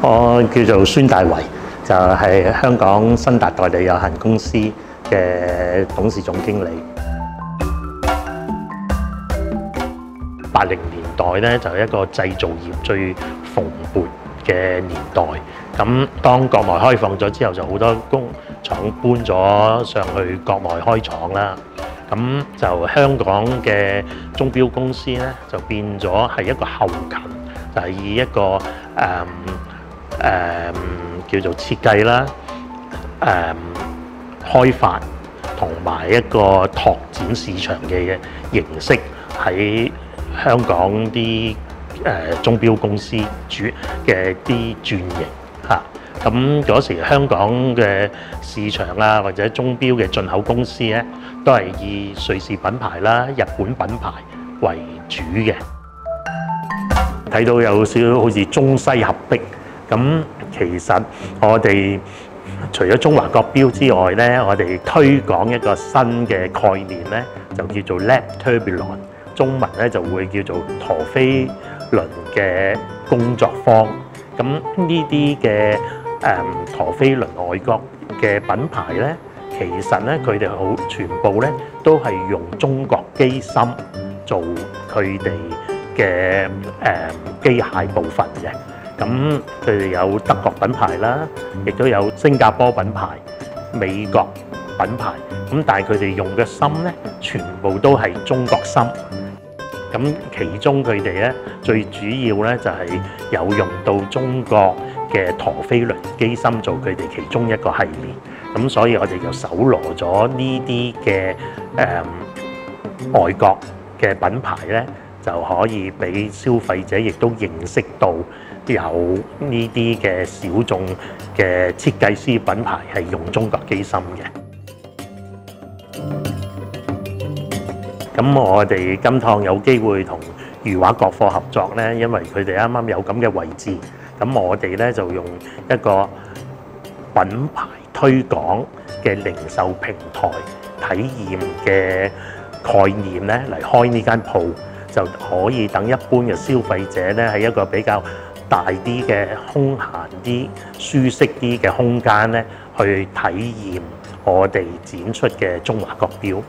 我叫做孫大為，就係香港新達代理有限公司嘅董事總經理。八零年代咧就係一個製造業最蓬勃嘅年代。咁當國內開放咗之後，就好多工廠搬咗上去國內開廠啦。咁就香港嘅鐘錶公司咧，就變咗係一個後勤，就係、以一個誒誒、誒叫做設計啦、誒、開發同埋一個拓展市場嘅形式喺香港啲誒鐘錶公司主嘅啲轉型嚇。咁嗰時香港嘅市場啊，或者鐘錶嘅進口公司咧，都係以瑞士品牌啦、日本品牌為主嘅。睇到有少少好似中西合璧，咁其實我哋除咗中華國標之外咧，我哋推廣一個新嘅概念咧，就叫做 Lab Tourbillon，中文咧就會叫做陀飛輪嘅工作坊。咁呢啲嘅誒陀飛輪外國嘅品牌咧，其實咧佢哋好全部咧都係用中國機芯做佢哋嘅誒機械部分嘅。咁佢哋有德國品牌啦，亦都有新加坡品牌、美國品牌。咁但係佢哋用嘅芯咧，全部都係中國芯。咁其中佢哋咧最主要咧就係有用到中國嘅陀飛輪機芯做佢哋其中一個系列。咁所以我哋就搜羅咗呢啲嘅誒外國嘅品牌咧，就可以俾消費者亦都認識到有呢啲嘅小眾嘅設計師品牌係用中國機芯嘅。咁我哋今趟有機會同如畫國貨合作咧，因為佢哋啱啱有咁嘅位置，咁我哋咧就用一個品牌推廣嘅零售平台體驗嘅概念咧嚟開呢間鋪，就可以等一般嘅消費者咧喺一個比較大啲嘅空閒啲、舒適啲嘅空間咧，去體驗我哋展出嘅中華國標。